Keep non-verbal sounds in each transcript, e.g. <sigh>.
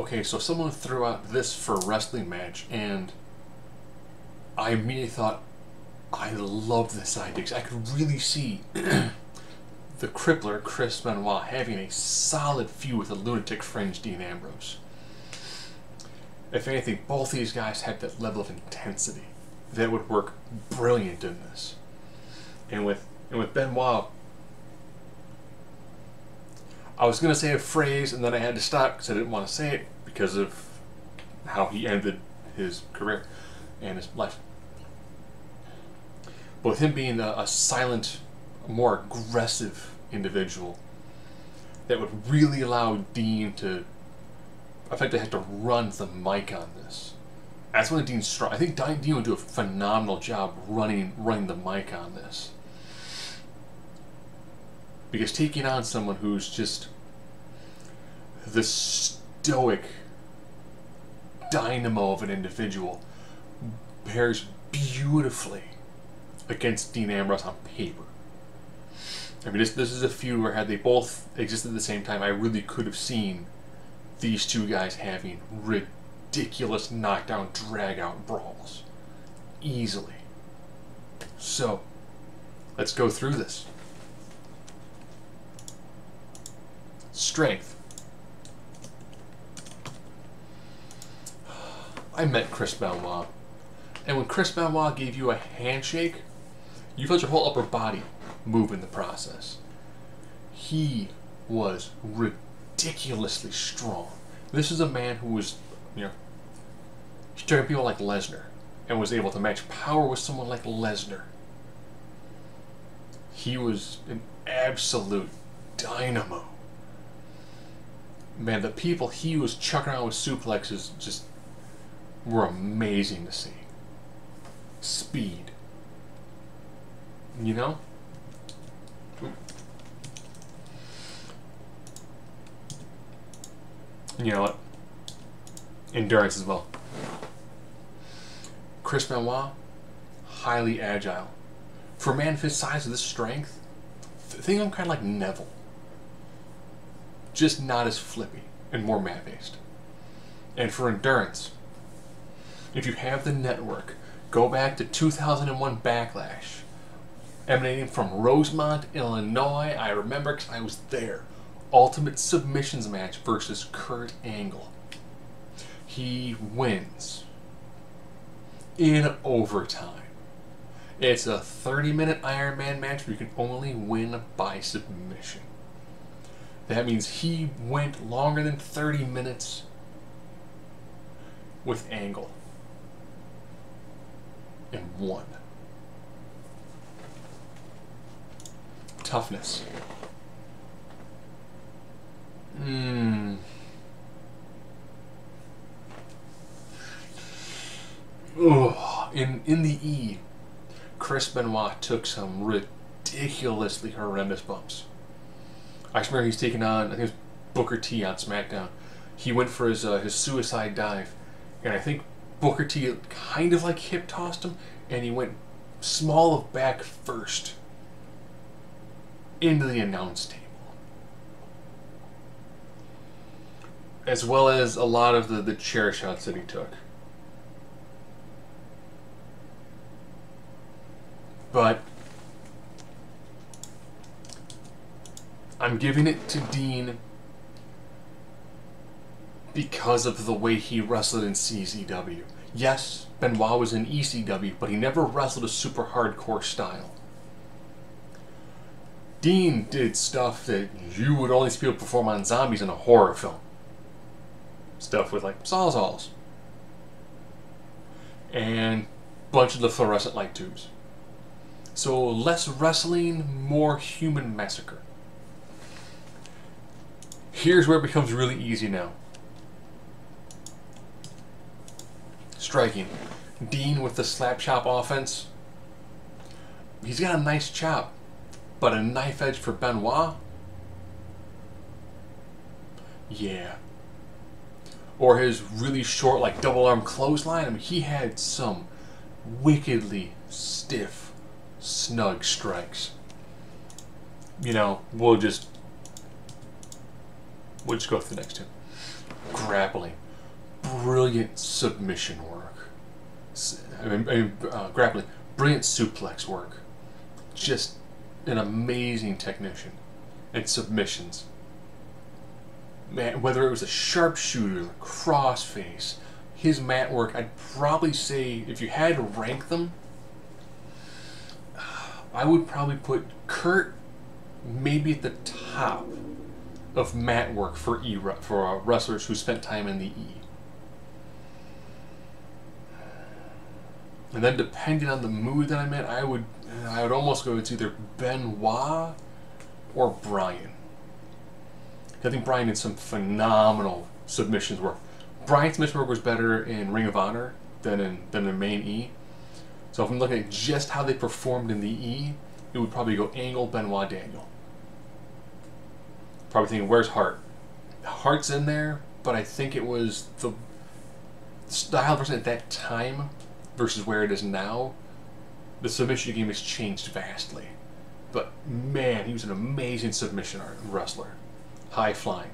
okay, so someone threw out this for a wrestling match, and I immediately thought, I love this idea. I could really see <clears throat> the crippler, Chris Benoit, having a solid feud with a lunatic fringe Dean Ambrose. If anything, both these guys had that level of intensity that would work brilliant in this. And with and with Benoit, I was gonna say a phrase and then I had to stop because I didn't want to say it because of how he ended his career and his life. But with him being a, a silent, more aggressive individual, that would really allow Dean to effectively have to run the mic on this. That's when Dean's strong. I think Dean would do a phenomenal job running running the mic on this. Because taking on someone who's just the stoic dynamo of an individual pairs beautifully against Dean Ambrose on paper. I mean, this, this is a feud where had they both existed at the same time, I really could have seen these two guys having ridiculous knockdown, drag out brawls. Easily. So, let's go through this. Strength. I met Chris Benoit. And when Chris Benoit gave you a handshake, you felt your whole upper body move in the process. He was ridiculously strong. This is a man who was, you know, he people like Lesnar and was able to match power with someone like Lesnar. He was an absolute dynamo. Man, the people he was chucking around with suplexes just were amazing to see. Speed. You know? You know what? Endurance as well. Chris Benoit, highly agile. For a man of his size with this strength, th- think him kind of like Neville. Just not as flippy and more mat based. And for endurance, if you have the network, go back to 2001 Backlash, emanating from Rosemont, Illinois. I remember because I was there. Ultimate Submissions match versus Kurt Angle. He wins in overtime. It's a 30 minute Iron Man match where you can only win by submission. That means he went longer than 30 minutes with Angle and won. Toughness. Hmm. In in the E, Chris Benoit took some ridiculously horrendous bumps. I remember he's taking on I think it was Booker T on SmackDown. He went for his uh, his suicide dive, and I think Booker T kind of like hip tossed him, and he went small of back first into the announce table. As well as a lot of the, the chair shots that he took. But I'm giving it to Dean because of the way he wrestled in CZW. Yes, Benoit was in ECW, but he never wrestled a super hardcore style. Dean did stuff that you would only see people perform on zombies in a horror film. Stuff with like sawzalls. And bunch of the fluorescent light tubes. So less wrestling, more human massacre. Here's where it becomes really easy now. Striking. Dean with the slap chop offense. He's got a nice chop, but a knife edge for Benoit? Yeah. Or his really short, like double arm clothesline. I mean, he had some wickedly stiff, snug strikes. You know, we'll just we'll just go through the next two. Grappling. Brilliant submission work. I mean, I mean uh, grappling. Brilliant suplex work. Just an amazing technician. And submissions. Man, whether it was a sharpshooter, crossface, his mat work, I'd probably say if you had to rank them, I would probably put Kurt maybe at the top of mat work for E for uh, wrestlers who spent time in the E. And then depending on the mood that I'm in, I would I would almost go it's either Benoit or Bryan. I think Bryan did some phenomenal submissions work. Bryan's submission work was better in Ring of Honor than in than in main E. So if I'm looking at just how they performed in the E, it would probably go Angle, Benoit, Daniel. Probably thinking, where's Hart? Hart's in there, but I think it was the style person at that time versus where it is now. The submission game has changed vastly. But man, he was an amazing submission wrestler. High flying.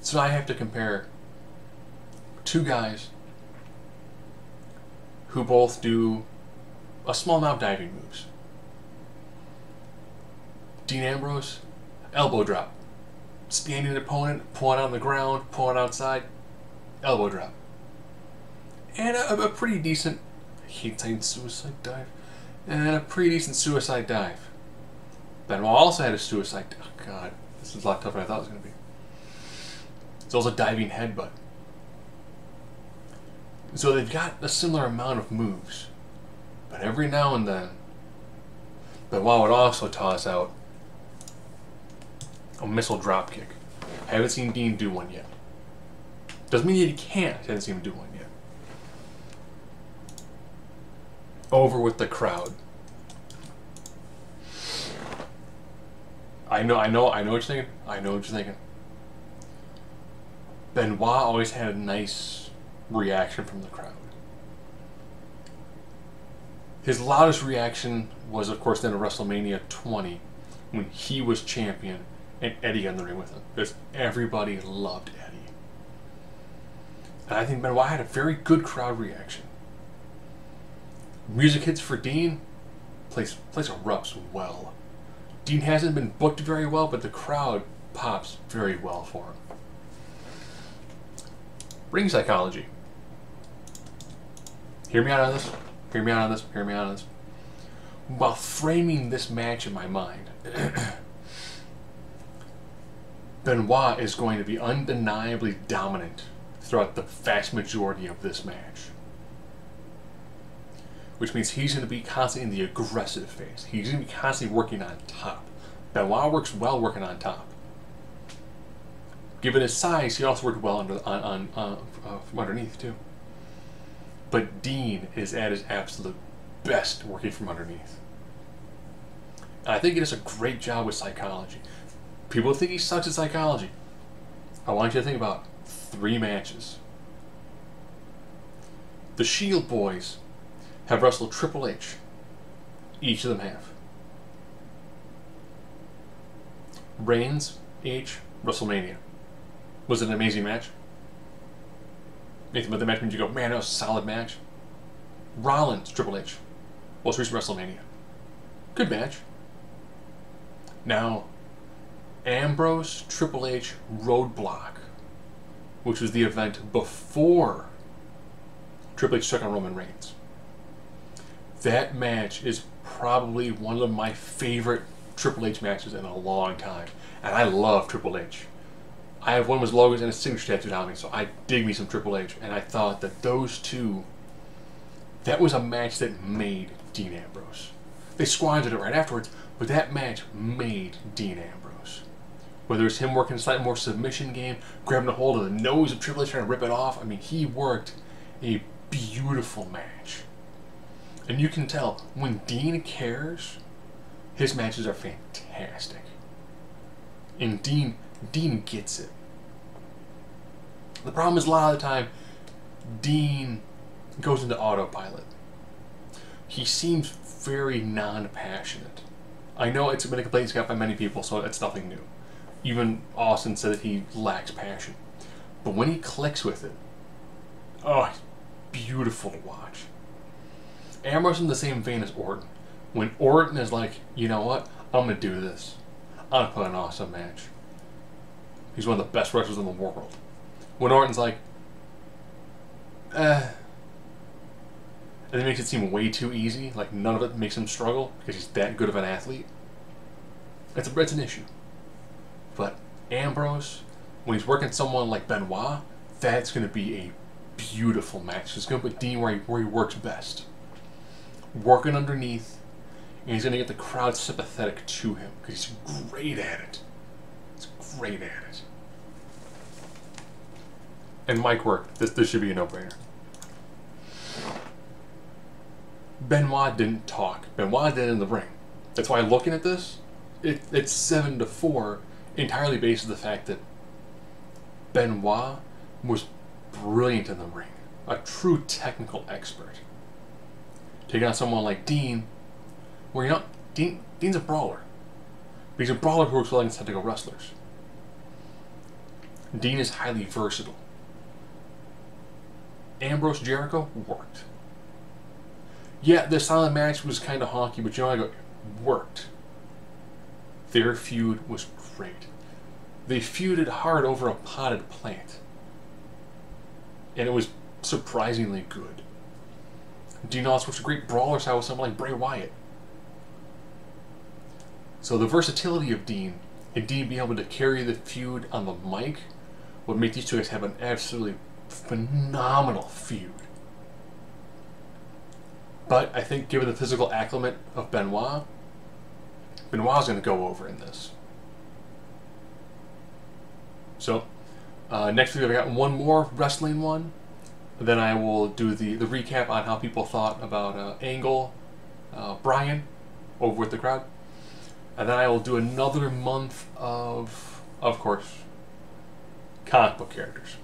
So I have to compare two guys who both do a small amount of diving moves. Dean Ambrose, elbow drop. Standing an opponent, pulling on the ground, pulling outside, elbow drop. And a, a pretty decent, I hate saying suicide dive, and a pretty decent suicide dive. Benoit also had a suicide, oh god, this is a lot tougher than I thought it was going to be. It's also a diving headbutt. So they've got a similar amount of moves. But every now and then, Benoit would also toss out a missile dropkick. I haven't seen Dean do one yet. Doesn't mean that he can't. I Haven't seen him do one yet. Over with the crowd. I know, I know, I know what you're thinking. I know what you're thinking. Benoit always had a nice reaction from the crowd. His loudest reaction was, of course, then at WrestleMania 20 when he was champion and Eddie in the ring with him because everybody loved Eddie. And I think Benoit had a very good crowd reaction. Music hits for Dean, place place erupts well. Dean hasn't been booked very well, but the crowd pops very well for him. Ring psychology. Hear me out on this. Hear me out on this. Hear me out on this. While framing this match in my mind, <clears throat> Benoit is going to be undeniably dominant throughout the vast majority of this match. Which means he's going to be constantly in the aggressive phase. He's going to be constantly working on top. Benoit works well working on top. Given his size, he also worked well under, on, on uh, uh, from underneath too. But Dean is at his absolute best working from underneath. And I think he does a great job with psychology. People think he sucks at psychology. I want you to think about three matches. The Shield Boys have wrestled Triple H. Each of them have. Reigns, H, WrestleMania. Was it an amazing match? Anything but the match when you go, man, that was a solid match. Rollins, Triple H. Most recent WrestleMania. Good match. Now, Ambrose, Triple H, Roadblock, which was the event before Triple H took on Roman Reigns. That match is probably one of my favorite Triple H matches in a long time. And I love Triple H. I have one of his logos and a signature tattooed on me, so I dig me some Triple H. And I thought that those two, that was a match that made Dean Ambrose. They squandered it right afterwards, but that match made Dean Ambrose. Whether it's him working a slightly more submission game, grabbing a hold of the nose of Triple H trying to rip it off, I mean, he worked a beautiful match. And you can tell when Dean cares, his matches are fantastic. And Dean Dean gets it. The problem is a lot of the time, Dean goes into autopilot. He seems very non-passionate. I know it's been a complaint got by many people, so it's nothing new. Even Austin said that he lacks passion. But when he clicks with it, oh, it's beautiful to watch. Ambrose in the same vein as Orton. When Orton is like, you know what, I'm gonna do this. I'm gonna put an awesome match. He's one of the best wrestlers in the world. When Orton's like, eh, and it makes it seem way too easy, like none of it makes him struggle because he's that good of an athlete. It's a, it's an issue. But Ambrose, when he's working someone like Benoit, that's going to be a beautiful match. It's going to put Dean where he, where he works best. Working underneath, and he's going to get the crowd sympathetic to him because he's great at it. He's great at it. And Mike worked. This, this should be a no-brainer. Benoit didn't talk. Benoit did in the ring. That's why looking at this, it, it's seven to four, entirely based on the fact that Benoit was brilliant in the ring, a true technical expert. Taking on someone like Dean, where you're not Dean. Dean's a brawler, but he's a brawler who works well against technical wrestlers. Dean is highly versatile. Ambrose Jericho worked. Yeah, the silent match was kind of honky, but you know, it worked. Their feud was great. They feuded hard over a potted plant. And it was surprisingly good. Dean also was a great brawler style with someone like Bray Wyatt. So the versatility of Dean and Dean being able to carry the feud on the mic would make these two guys have an absolutely phenomenal feud. But I think given the physical acclimate of Benoit, Benoit's going to go over in this. So, uh, next week I've got one more wrestling one. Then I will do the, the recap on how people thought about uh, Angle, uh, Bryan, over with the crowd. And then I will do another month of, of course, comic book characters.